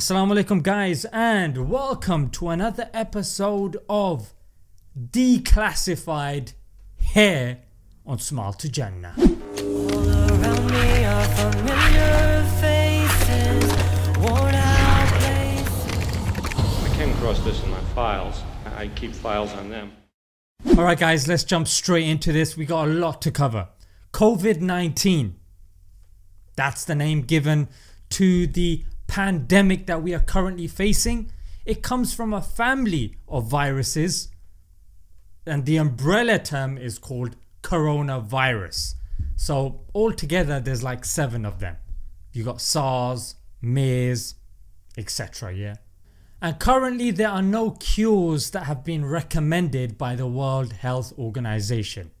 Assalamu alaikum guys and welcome to another episode of Declassified here on Smile to Jannah. All around me are familiar faces, worn out places. I came across this in my files. I keep files on them. Alright guys let's jump straight into this we got a lot to cover. COVID-19 that's the name given to the pandemic that we are currently facing. It comes from a family of viruses and the umbrella term is called coronavirus. So altogether there's like 7 of them. You got SARS, MERS, etc. Yeah. And currently there are no cures that have been recommended by the World Health Organization.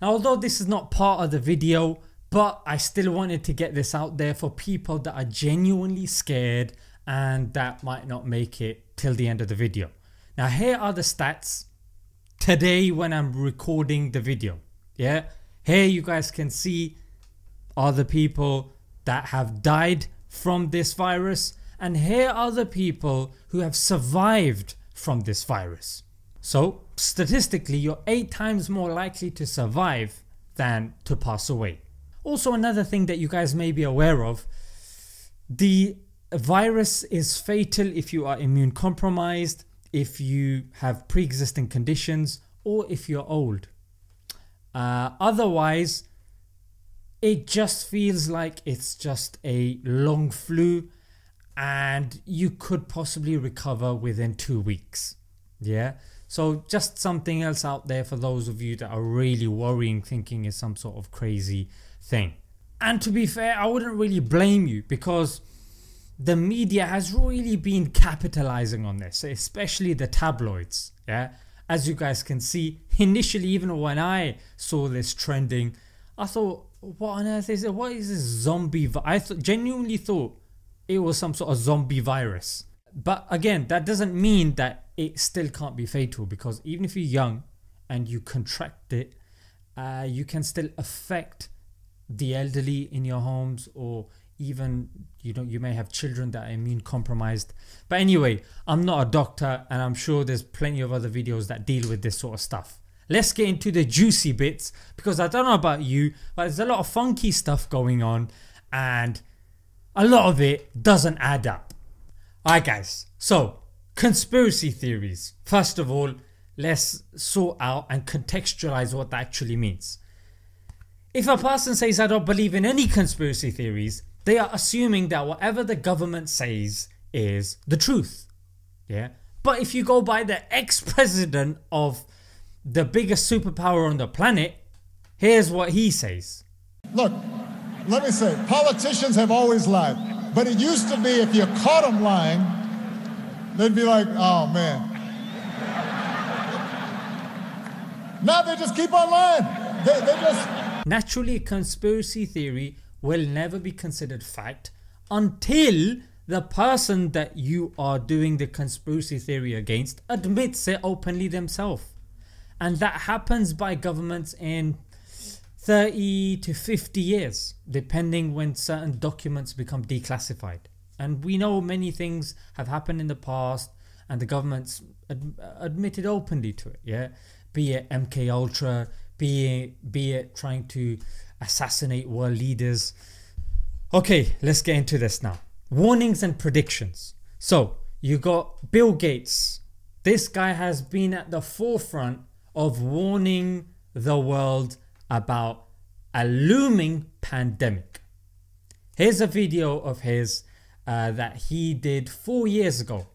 Now although this is not part of the video but I still wanted to get this out there for people that are genuinely scared and that might not make it till the end of the video. Now here are the stats today when I'm recording the video. Yeah, here you guys can see are the people that have died from this virus and here are the people who have survived from this virus. So statistically you're 8 times more likely to survive than to pass away. Also another thing that you guys may be aware of the virus is fatal if you are immune compromised, if you have pre-existing conditions or if you're old. Uh, otherwise it just feels like it's just a long flu and you could possibly recover within 2 weeks. Yeah. So just something else out there for those of you that are really worrying thinking it's some sort of crazy thing. And to be fair I wouldn't really blame you because the media has really been capitalizing on this especially the tabloids yeah? As you guys can see initially even when I saw this trending I thought what on earth is it? What is this zombie I th genuinely thought it was some sort of zombie virus. But again that doesn't mean that it still can't be fatal because even if you're young and you contract it uh, you can still affect the elderly in your homes or even you know you may have children that are immune compromised but anyway I'm not a doctor and I'm sure there's plenty of other videos that deal with this sort of stuff. Let's get into the juicy bits because I don't know about you but there's a lot of funky stuff going on and a lot of it doesn't add up. Alright guys so conspiracy theories. First of all let's sort out and contextualize what that actually means. If a person says I don't believe in any conspiracy theories they are assuming that whatever the government says is the truth. Yeah. But if you go by the ex-president of the biggest superpower on the planet here's what he says. Look, let me say, politicians have always lied. But it used to be if you caught them lying, they'd be like, oh man. Now they just keep on lying. They, they just. Naturally a conspiracy theory will never be considered fact until the person that you are doing the conspiracy theory against admits it openly themselves. And that happens by governments in 30 to 50 years depending when certain documents become declassified. And we know many things have happened in the past and the governments ad admitted openly to it. Yeah, Be it MK Ultra, be be it trying to assassinate world leaders. Okay let's get into this now. Warnings and predictions. So you got Bill Gates. This guy has been at the forefront of warning the world about a looming pandemic. Here's a video of his uh, that he did 4 years ago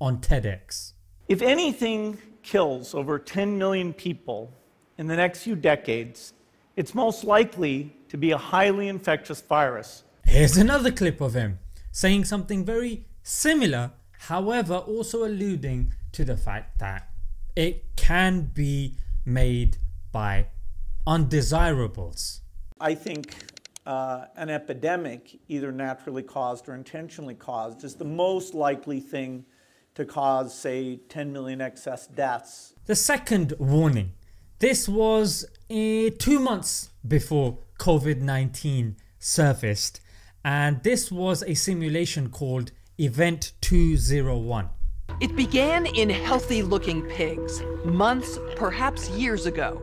on TEDx. If anything kills over 10 million people in the next few decades, it's most likely to be a highly infectious virus. Here's another clip of him saying something very similar however also alluding to the fact that it can be made by undesirables. I think uh, an epidemic, either naturally caused or intentionally caused, is the most likely thing to cause, say, 10 million excess deaths. The second warning. This was uh, two months before COVID-19 surfaced and this was a simulation called Event 201. It began in healthy looking pigs, months, perhaps years ago.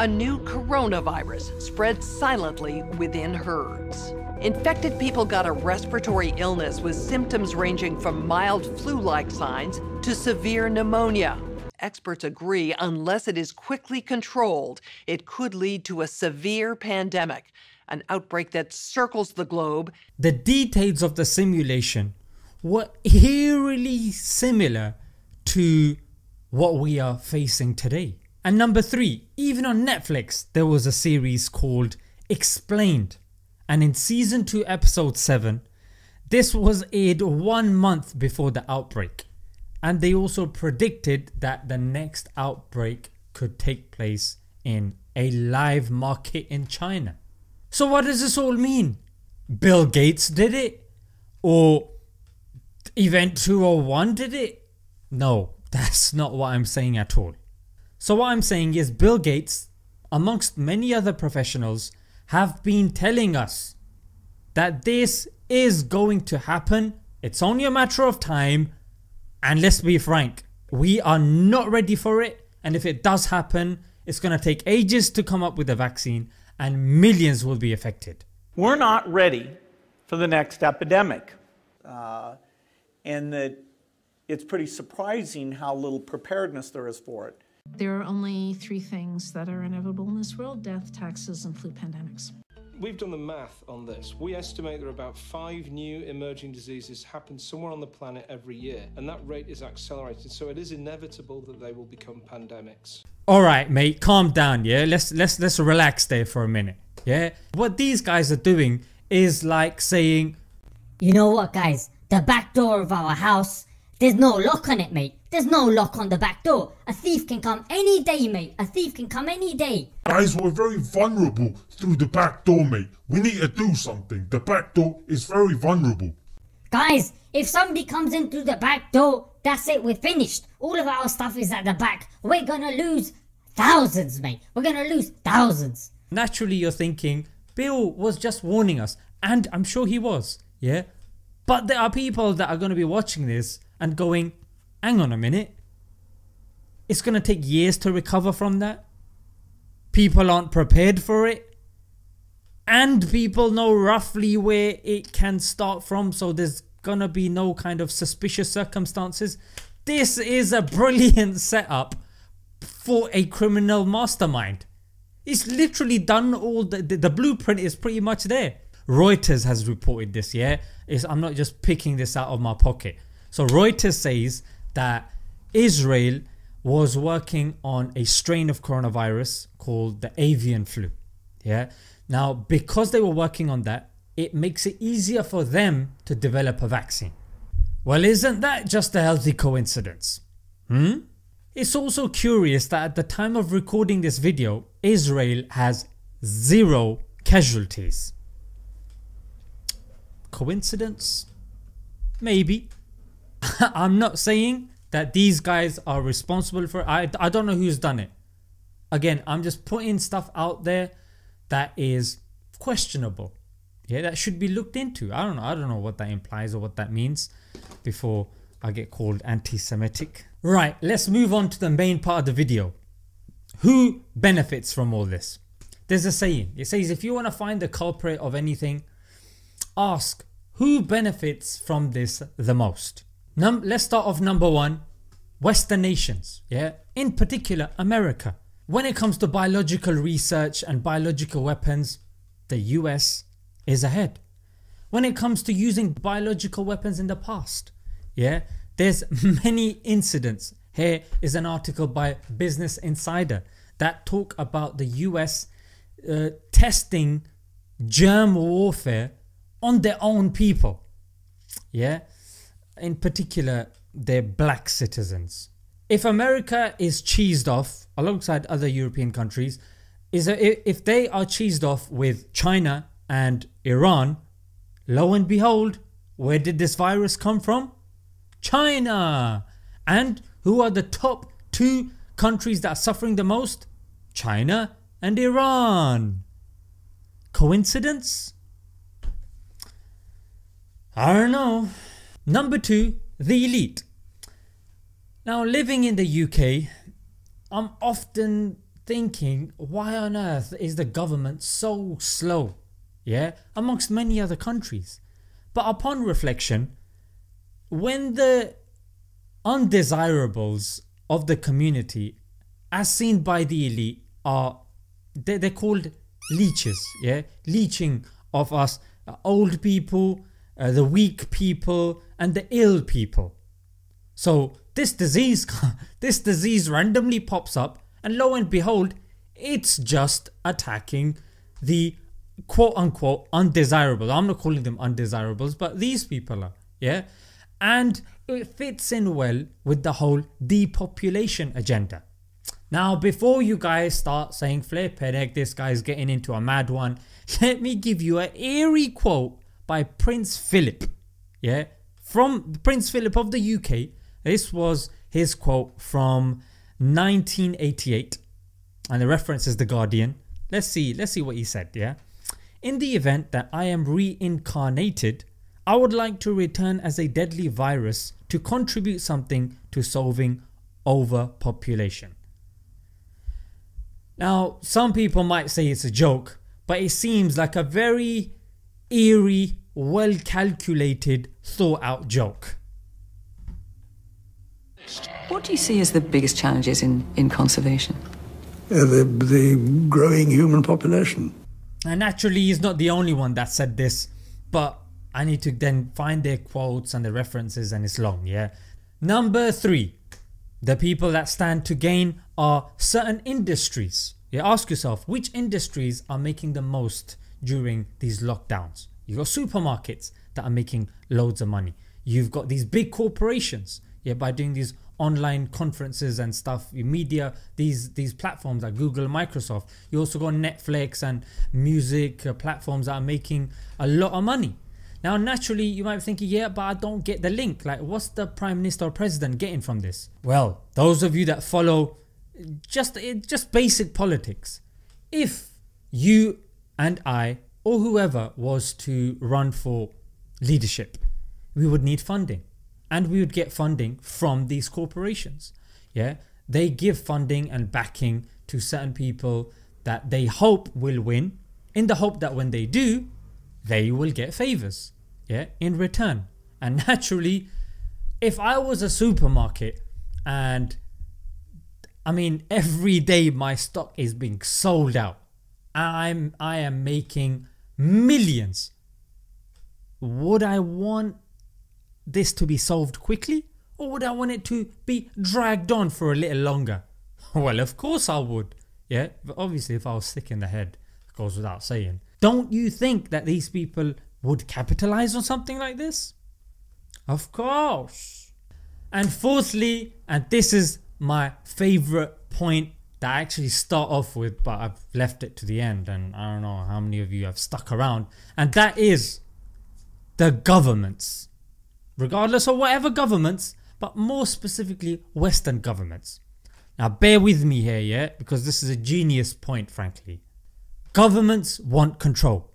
A new coronavirus spread silently within herds. Infected people got a respiratory illness with symptoms ranging from mild flu like signs to severe pneumonia. Experts agree unless it is quickly controlled, it could lead to a severe pandemic, an outbreak that circles the globe. The details of the simulation were eerily similar to what we are facing today. And number 3, even on Netflix there was a series called Explained. And in season 2 episode 7 this was aired one month before the outbreak and they also predicted that the next outbreak could take place in a live market in China. So what does this all mean? Bill Gates did it? Or Event 201 did it? No, that's not what I'm saying at all. So what I'm saying is Bill Gates amongst many other professionals have been telling us that this is going to happen. It's only a matter of time and let's be frank we are not ready for it and if it does happen it's going to take ages to come up with a vaccine and millions will be affected. We're not ready for the next epidemic. Uh, and that it's pretty surprising how little preparedness there is for it. There are only three things that are inevitable in this world death, taxes, and flu pandemics. We've done the math on this. We estimate there are about five new emerging diseases happen somewhere on the planet every year, and that rate is accelerating. So it is inevitable that they will become pandemics. Alright mate, calm down yeah, let's, let's, let's relax there for a minute yeah. What these guys are doing is like saying You know what, guys? The back door of our house, there's no lock on it, mate. There's no lock on the back door. A thief can come any day, mate. A thief can come any day. Guys, we're very vulnerable through the back door, mate. We need to do something. The back door is very vulnerable. Guys, if somebody comes in through the back door, that's it, we're finished. All of our stuff is at the back. We're gonna lose thousands, mate. We're gonna lose thousands. naturally you're thinking Bill was just warning us and I'm sure he was yeah but there are people that are going to be watching this and going hang on a minute it's going to take years to recover from that people aren't prepared for it and people know roughly where it can start from so there's gonna be no kind of suspicious circumstances this is a brilliant setup for a criminal mastermind He's literally done all the, the, the blueprint is pretty much there. Reuters has reported this yeah. It's, I'm not just picking this out of my pocket. So Reuters says that Israel was working on a strain of coronavirus called the avian flu. Yeah. Now because they were working on that it makes it easier for them to develop a vaccine. Well isn't that just a healthy coincidence? Hmm? It's also curious that at the time of recording this video Israel has zero casualties. Coincidence? Maybe. I'm not saying that these guys are responsible for. I, I don't know who's done it. Again I'm just putting stuff out there that is questionable. Yeah that should be looked into. I don't know I don't know what that implies or what that means before I get called anti-semitic. Right let's move on to the main part of the video. Who benefits from all this? There's a saying it says if you want to find the culprit of anything ask who benefits from this the most. Num let's start off number one western nations yeah in particular America. When it comes to biological research and biological weapons the US is ahead. When it comes to using biological weapons in the past yeah there's many incidents here is an article by Business Insider that talk about the US uh, testing germ warfare on their own people. Yeah, in particular their black citizens. If America is cheesed off alongside other European countries, is a, if they are cheesed off with China and Iran, lo and behold, where did this virus come from? China! And who are the top two countries that are suffering the most? China and Iran. Coincidence? I don't know. Number two, the elite. Now, living in the UK, I'm often thinking, why on earth is the government so slow? Yeah, amongst many other countries. But upon reflection, when the undesirables of the community, as seen by the elite, are they're, called leeches, yeah, leeching of us old people, uh, the weak people, and the ill people. So this disease, this disease randomly pops up, and lo and behold, it's just attacking the quote unquote undesirables. I'm not calling them undesirables, but these people are, yeah, and it fits in well with the whole depopulation agenda. Now, before you guys start saying flip headache, this guy's getting into a mad one, let me give you an eerie quote by Prince Philip. Yeah, from Prince Philip of the UK. This was his quote from 1988, and the reference is The Guardian. Let's see, let's see what he said. Yeah, in the event that I am reincarnated, I would like to return as a deadly virus to contribute something to solving overpopulation. Now, some people might say it's a joke, but it seems like a very eerie, well calculated, thought out joke. What do you see as the biggest challenges in, in conservation? Uh, the, the growing human population. And naturally, he's not the only one that said this, but I need to then find their quotes and the references, and it's long, yeah. Number three, the people that stand to gain are certain industries. You ask yourself which industries are making the most during these lockdowns. You've got supermarkets that are making loads of money. You've got these big corporations yeah, by doing these online conferences and stuff, media, these these platforms like Google and Microsoft. You also got Netflix and music uh, platforms that are making a lot of money. Now naturally you might be thinking yeah but I don't get the link like what's the Prime Minister or President getting from this? Well those of you that follow just just basic politics if you and I or whoever was to run for leadership we would need funding. And we would get funding from these corporations. Yeah? They give funding and backing to certain people that they hope will win. In the hope that when they do they will get favors yeah in return. And naturally if I was a supermarket and I mean every day my stock is being sold out I'm I am making millions would I want this to be solved quickly or would I want it to be dragged on for a little longer? Well of course I would yeah but obviously if I was sick in the head it goes without saying. Don't you think that these people would capitalize on something like this? Of course. And fourthly and this is my favourite point that I actually start off with but I've left it to the end and I don't know how many of you have stuck around and that is the governments regardless of whatever governments but more specifically western governments. Now bear with me here yeah because this is a genius point frankly. Governments want control.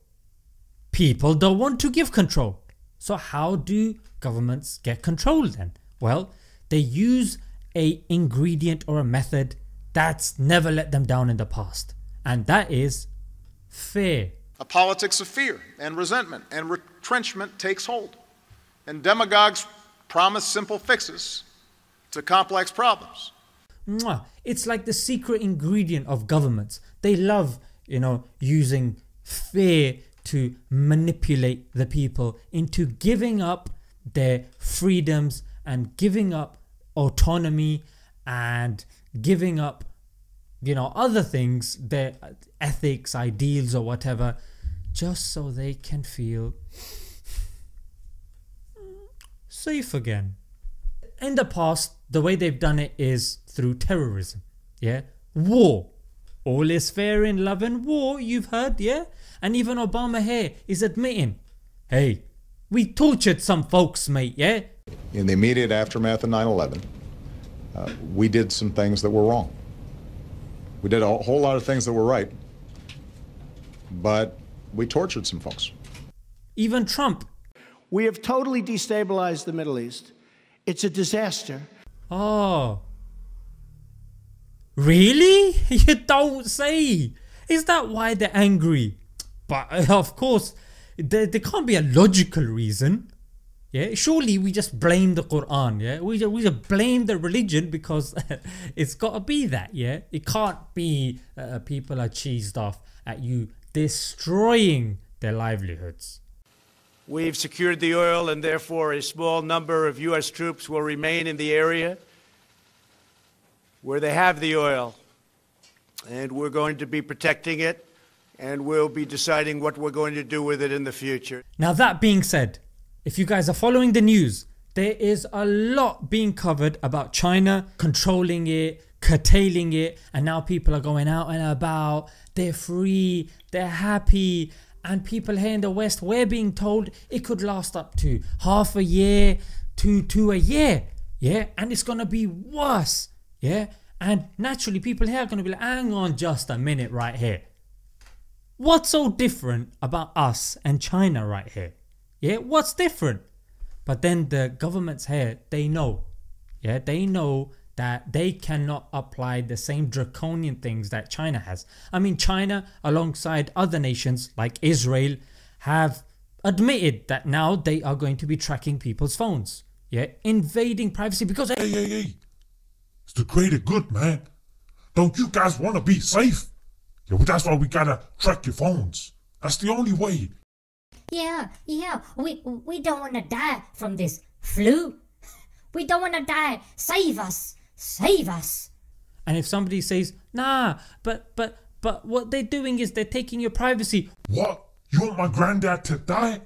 People don't want to give control. So how do governments get control then? Well they use a ingredient or a method that's never let them down in the past and that is fear. A politics of fear and resentment and retrenchment takes hold and demagogues promise simple fixes to complex problems. It's like the secret ingredient of governments. They love you know using fear to manipulate the people into giving up their freedoms and giving up autonomy and giving up you know other things their ethics ideals or whatever just so they can feel safe again. In the past the way they've done it is through terrorism. Yeah, war. All is fair in love and war you've heard yeah and even Obama here is admitting hey we tortured some folks mate yeah. In the immediate aftermath of 9-11 uh, we did some things that were wrong. We did a whole lot of things that were right but we tortured some folks. Even Trump We have totally destabilized the Middle East. It's a disaster. Oh. Really? You don't say. Is that why they're angry? But of course, there, there can't be a logical reason. Yeah, surely we just blame the Quran. Yeah, we just, we just blame the religion because it's got to be that. Yeah, it can't be uh, people are cheesed off at you destroying their livelihoods. We've secured the oil, and therefore a small number of U.S. troops will remain in the area where they have the oil. And we're going to be protecting it, and we'll be deciding what we're going to do with it in the future. Now, that being said, if you guys are following the news, there is a lot being covered about China controlling it, curtailing it, and now people are going out and about. They're free, they're happy, and people here in the West, we're being told it could last up to half a year to to a year, yeah, and it's gonna be worse, yeah. And naturally, people here are gonna be like, hang on just a minute, right here. What's so different about us and China right here? Yeah, what's different? But then the governments here, they know. Yeah, they know that they cannot apply the same draconian things that China has. I mean, China, alongside other nations like Israel, have admitted that now they are going to be tracking people's phones. Yeah, invading privacy because. Hey, hey, hey. It's the greater good, man. Don't you guys want to be safe? Yeah, that's why we gotta track your phones. That's the only way. Yeah, yeah, we we don't want to die from this flu. We don't want to die. Save us, save us. And if somebody says, nah, but but but what they're doing is they're taking your privacy. What? You want my granddad to die?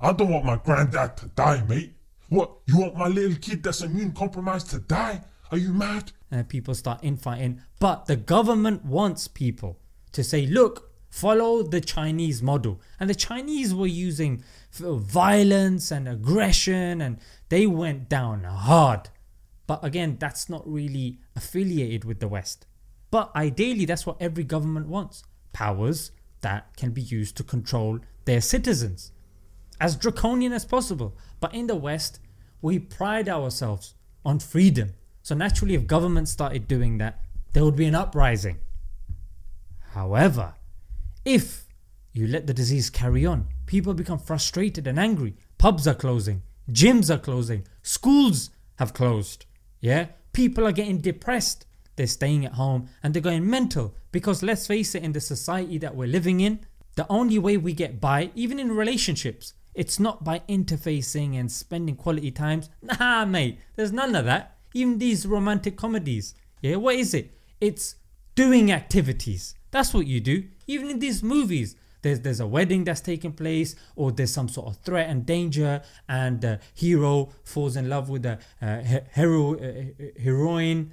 I don't want my granddad to die, mate. What? You want my little kid that's immune compromised to die? Are you mad? And people start infighting. But the government wants people to say, look, follow the Chinese model. And the Chinese were using violence and aggression and they went down hard. But again, that's not really affiliated with the West. But ideally, that's what every government wants powers that can be used to control their citizens as draconian as possible. But in the West, we pride ourselves on freedom. So naturally, if government started doing that, there would be an uprising. However, if you let the disease carry on, people become frustrated and angry. Pubs are closing, gyms are closing, schools have closed. Yeah, people are getting depressed. They're staying at home and they're going mental because let's face it, in the society that we're living in, the only way we get by, even in relationships, it's not by interfacing and spending quality times. Nah, mate, there's none of that. Even these romantic comedies. Yeah, what is it? It's doing activities. That's what you do. Even in these movies, there's there's a wedding that's taking place, or there's some sort of threat and danger, and the hero falls in love with the uh, hero uh, heroine.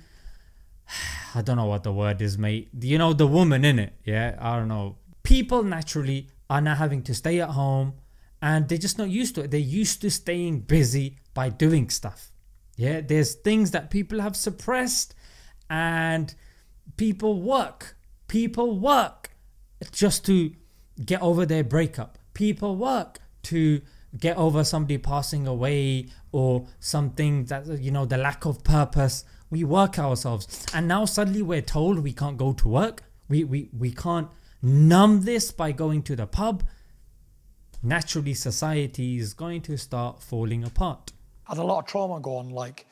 I don't know what the word is, mate. You know the woman in it, yeah. I don't know. People naturally are now having to stay at home, and they're just not used to it. They're used to staying busy by doing stuff. Yeah, there's things that people have suppressed, and people work. People work just to get over their breakup. People work to get over somebody passing away or something that you know the lack of purpose. We work ourselves, and now suddenly we're told we can't go to work. We we we can't numb this by going to the pub. Naturally, society is going to start falling apart. Had a lot of trauma go on, like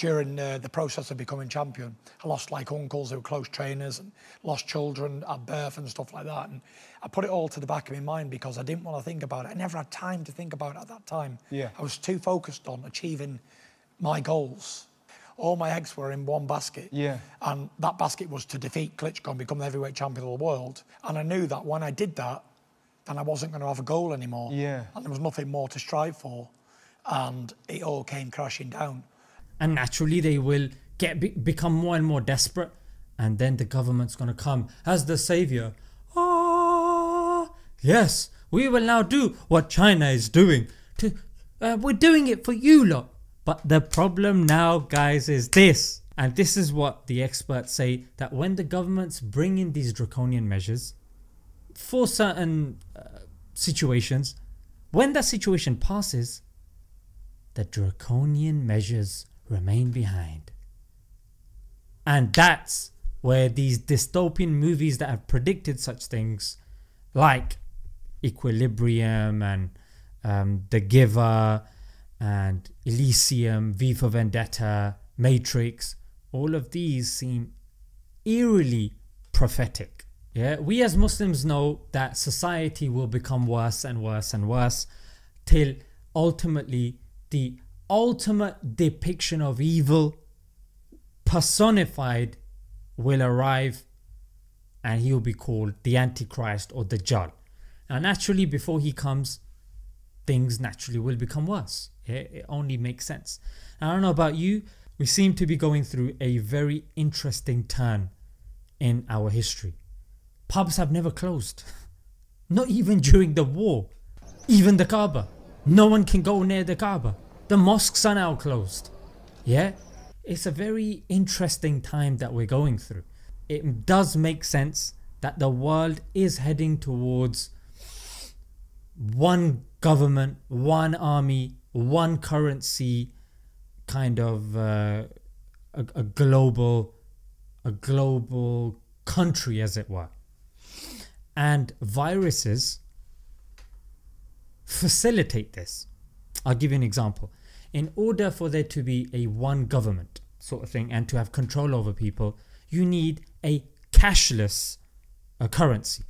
during uh, the process of becoming champion. I lost like uncles who were close trainers and lost children at birth and stuff like that. And I put it all to the back of my mind because I didn't want to think about it. I never had time to think about it at that time. Yeah. I was too focused on achieving my goals. All my eggs were in one basket. Yeah. And that basket was to defeat Klitschko and become the heavyweight champion of the world. And I knew that when I did that, then I wasn't going to have a goal anymore. Yeah. And there was nothing more to strive for. And it all came crashing down. And naturally they will get be- become more and more desperate. And then the government's going to come as the savior. Ah yes we will now do what china is doing to uh, we're doing it for you lot. But the problem now guys is this. And this is what the experts say that when the governments bring in these draconian measures for certain uh, situations When that situation passes, the draconian measures remain behind. And that's where these dystopian movies that have predicted such things, like Equilibrium and um, The Giver and Elysium, V for Vendetta, Matrix, all of these seem eerily prophetic. Yeah, we as Muslims know that society will become worse and worse and worse till ultimately the ultimate depiction of evil personified will arrive and he will be called the Antichrist or the Dajjal. Now, naturally, before he comes, things naturally will become worse. Yeah, it only makes sense. Now, I don't know about you, we seem to be going through a very interesting turn in our history. Pubs have never closed, not even during the war. Even the Kaaba, no one can go near the Kaaba. The mosques are now closed. Yeah, it's a very interesting time that we're going through. It does make sense that the world is heading towards one government, one army, one currency, kind of uh, a, a global, a global country, as it were. And viruses facilitate this. I'll give you an example. In order for there to be a one government sort of thing and to have control over people, you need a cashless uh, currency.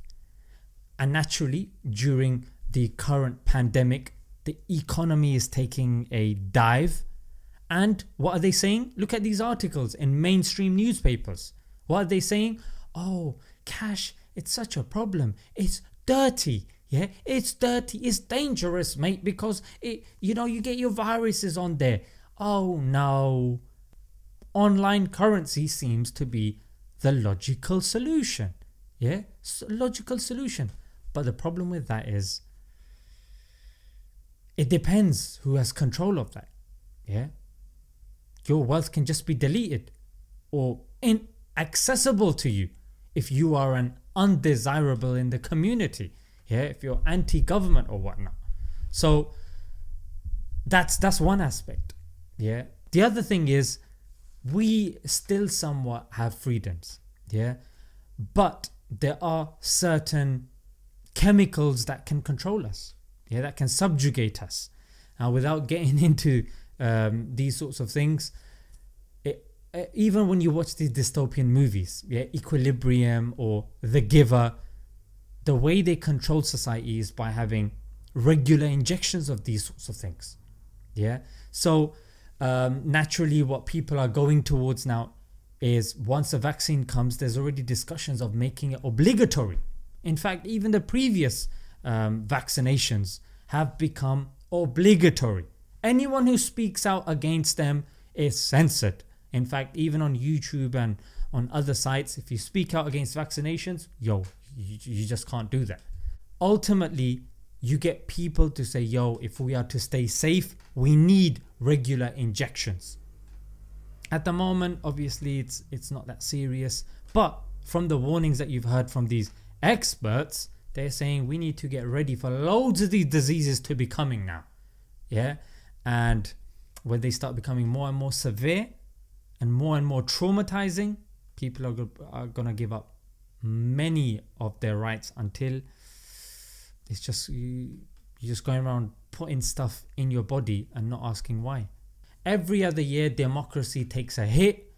And naturally, during the current pandemic, the economy is taking a dive. And what are they saying? Look at these articles in mainstream newspapers. What are they saying? Oh, cash, it's such a problem. It's dirty. Yeah, it's dirty. It's dangerous, mate, because it you know you get your viruses on there. Oh no. Online currency seems to be the logical solution. Yeah, logical solution. But the problem with that is it depends who has control of that. Yeah. Your wealth can just be deleted or inaccessible to you if you are an undesirable in the community. Yeah, if you're anti-government or whatnot. So that's that's one aspect. Yeah. The other thing is we still somewhat have freedoms. Yeah. But there are certain chemicals that can control us yeah, that can subjugate us. Now, without getting into um, these sorts of things, it, uh, even when you watch these dystopian movies, yeah, Equilibrium or The Giver, the way they control society is by having regular injections of these sorts of things. Yeah, so um, naturally, what people are going towards now is once a vaccine comes, there's already discussions of making it obligatory. In fact, even the previous um, vaccinations have become obligatory. Anyone who speaks out against them is censored. In fact, even on YouTube and on other sites, if you speak out against vaccinations, yo, you, you just can't do that. Ultimately, you get people to say, yo, if we are to stay safe, we need regular injections. At the moment, obviously, it's it's not that serious, but from the warnings that you've heard from these experts, they're saying we need to get ready for loads of these diseases to be coming now. Yeah. And when they start becoming more and more severe and more and more traumatizing, people are, are going to give up many of their rights until it's just you, you're just going around putting stuff in your body and not asking why. Every other year, democracy takes a hit.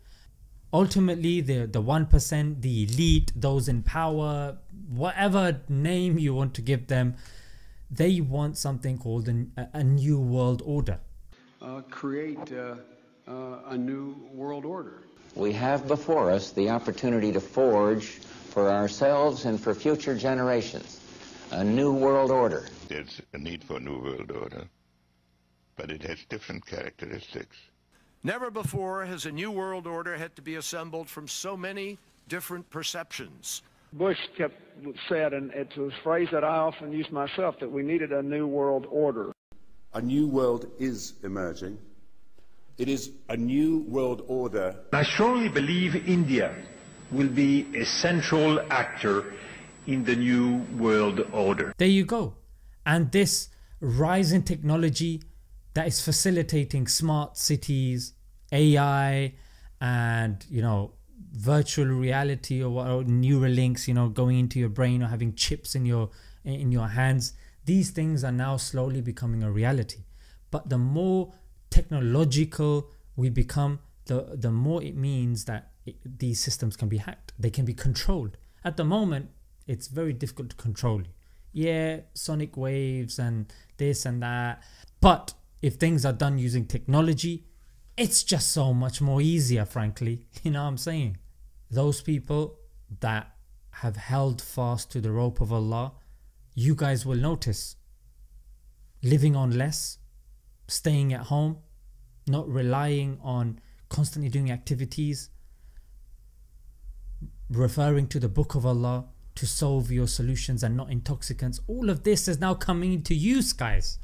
Ultimately the the 1% the elite those in power whatever name you want to give them they want something called an, a new world order. Uh, create uh, uh, a new world order. We have before us the opportunity to forge for ourselves and for future generations a new world order there's a need for a new world order but it has different characteristics Never before has a new world order had to be assembled from so many different perceptions. Bush kept said, and it's a phrase that I often use myself, that we needed a new world order. A new world is emerging. It is a new world order. I strongly believe India will be a central actor in the new world order. There you go. And this rise in technology that is facilitating smart cities, AI, and you know virtual reality or, or Neuralinks, you know, going into your brain or having chips in your in your hands. These things are now slowly becoming a reality. But the more technological we become, the the more it means that these systems can be hacked. They can be controlled. At the moment, it's very difficult to control. Yeah, sonic waves and this and that. But if things are done using technology, it's just so much more easier, frankly. You know what I'm saying? Those people that have held fast to the rope of Allah, you guys will notice living on less, staying at home, not relying on constantly doing activities, referring to the book of Allah to solve your solutions and not intoxicants. All of this is now coming into use, guys.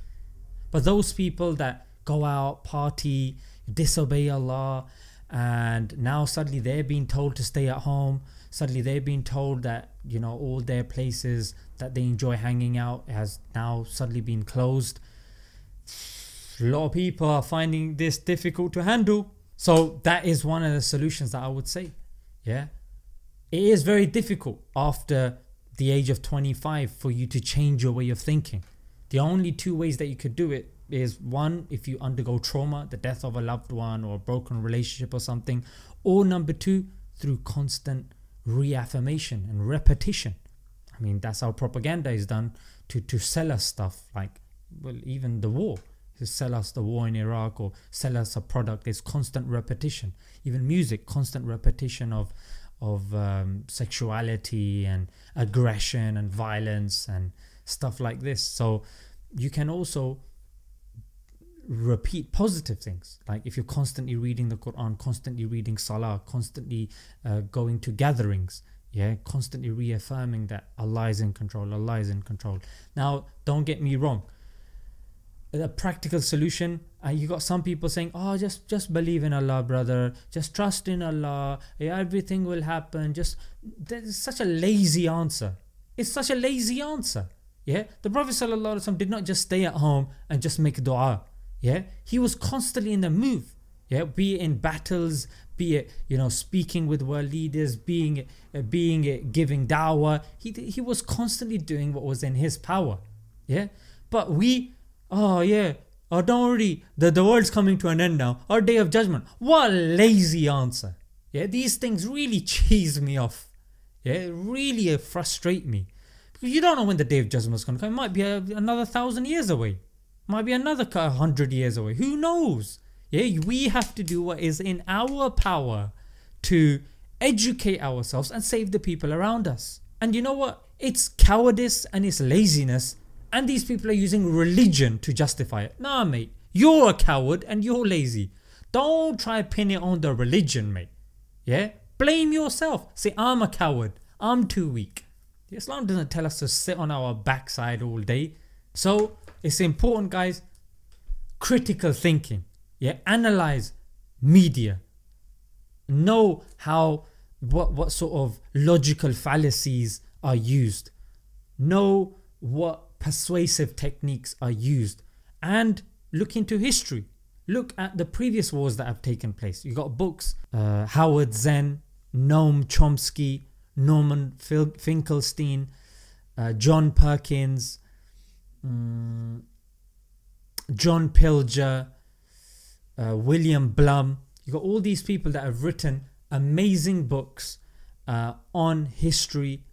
But those people that go out, party, disobey Allah, and now suddenly they're being told to stay at home. Suddenly they're being told that you know all their places that they enjoy hanging out has now suddenly been closed. A lot of people are finding this difficult to handle. So that is one of the solutions that I would say. Yeah. It is very difficult after the age of 25 for you to change your way of thinking. The only two ways that you could do it is one, if you undergo trauma, the death of a loved one or a broken relationship or something, or number two, through constant reaffirmation and repetition. I mean, that's how propaganda is done to, to sell us stuff like, well, even the war. To sell us the war in Iraq or sell us a product, there's constant repetition. Even music, constant repetition of of um, sexuality and aggression and violence and stuff like this. So you can also repeat positive things. Like if you're constantly reading the quran constantly reading salah constantly uh, going to gatherings yeah constantly reaffirming that allah is in control allah is in control. Now don't get me wrong. A practical solution uh, you got some people saying oh just just believe in allah brother. Just trust in allah. Everything will happen. Just there's such a lazy answer. It's such a lazy answer. Yeah? The prophet sallallahu ﷺ did not just stay at home and just make dua. Yeah? He was constantly in the move. Yeah? Be it in battles be it you know speaking with world leaders being uh, being uh, giving dawah. He he was constantly doing what was in his power. Yeah? But we oh yeah oh don't worry the, the world's coming to an end now our day of judgment what a lazy answer yeah these things really cheese me off yeah really uh, frustrate me because you don't know when the day of judgment is going to come it might be a, another thousand years away might be another hundred years away. Who knows? Yeah, we have to do what is in our power to educate ourselves and save the people around us. And you know what? It's cowardice and it's laziness, and these people are using religion to justify it. Nah, mate, you're a coward and you're lazy. Don't try pin it on the religion, mate. Yeah? Blame yourself. Say, I'm a coward. I'm too weak. Islam doesn't tell us to sit on our backside all day. So it's important guys critical thinking yeah analyze media know how what what sort of logical fallacies are used know what persuasive techniques are used. And look into history. Look at the previous wars that have taken place. You got books uh, howard zinn noam chomsky norman finkelstein uh, john perkins um, John Pilger, uh, William Blum. You got all these people that have written amazing books uh, on history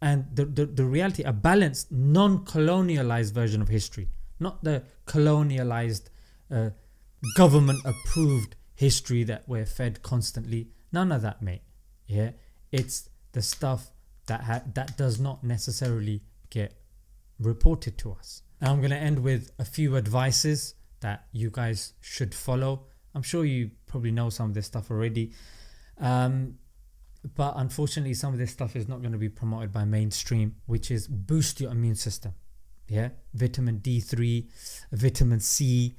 and the, the, the reality, a balanced, non colonialized version of history, not the colonialized, uh, government approved history that we're fed constantly. None of that, mate. Yeah, it's the stuff that ha- that does not necessarily get reported to us. And I'm going to end with a few advices that you guys should follow. I'm sure you probably know some of this stuff already. Um, but unfortunately, some of this stuff is not going to be promoted by mainstream, which is boost your immune system. Yeah, vitamin D3, vitamin C,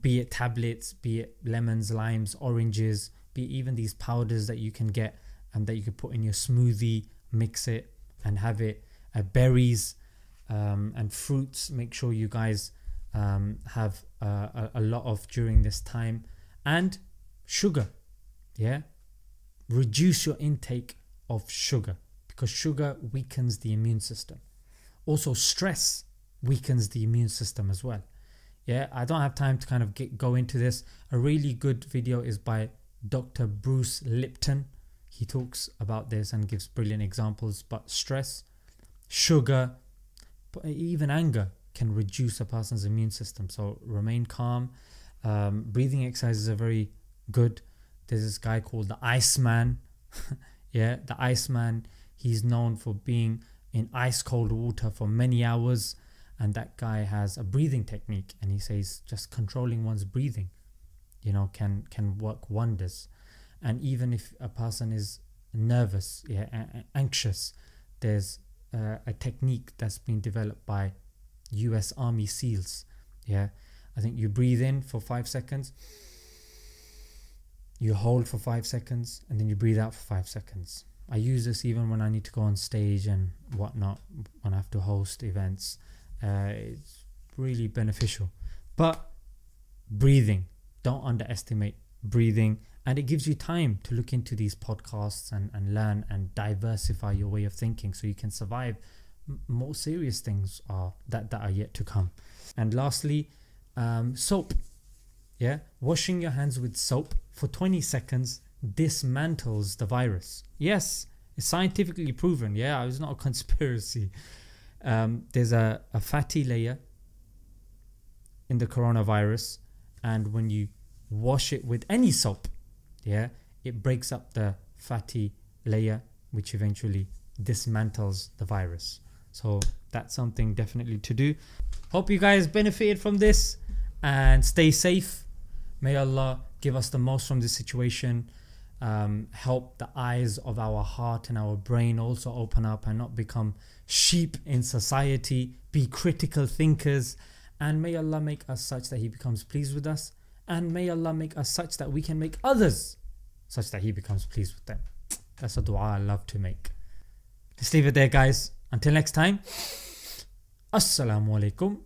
be it tablets, be it lemons, limes, oranges, be even these powders that you can get and that you can put in your smoothie, mix it and have it. Uh, berries, um, and fruits. Make sure you guys um, have uh, a, a lot of during this time, and sugar. Yeah, reduce your intake of sugar because sugar weakens the immune system. Also, stress weakens the immune system as well. Yeah, I don't have time to kind of get, go into this. A really good video is by Dr. Bruce Lipton. He talks about this and gives brilliant examples. But stress, sugar, even anger can reduce a person's immune system. So remain calm. Um, breathing exercises are very good. There's this guy called the Iceman. yeah, the Iceman. He's known for being in ice cold water for many hours. And that guy has a breathing technique. And he says just controlling one's breathing, you know, can can work wonders. And even if a person is nervous, yeah, anxious, there's uh, a technique that's been developed by U.S. Army SEALs. Yeah, I think you breathe in for five seconds, you hold for five seconds, and then you breathe out for five seconds. I use this even when I need to go on stage and whatnot, when I have to host events. Uh, it's really beneficial. But breathing, don't underestimate breathing. And it gives you time to look into these podcasts and, and learn and diversify your way of thinking so you can survive more serious things are that, that are yet to come. And lastly, um, soap. Yeah, washing your hands with soap for 20 seconds dismantles the virus. Yes, it's scientifically proven. Yeah, it's not a conspiracy. Um, there's a, a fatty layer in the coronavirus, and when you wash it with any soap, yeah, it breaks up the fatty layer, which eventually dismantles the virus. So that's something definitely to do. Hope you guys benefited from this and stay safe. May Allah give us the most from this situation. Um, help the eyes of our heart and our brain also open up and not become sheep in society. Be critical thinkers. And may Allah make us such that He becomes pleased with us. And may Allah make us such that we can make others such that He becomes pleased with them. That's a dua I love to make. Let's leave it there, guys. Until next time. Assalamu alaikum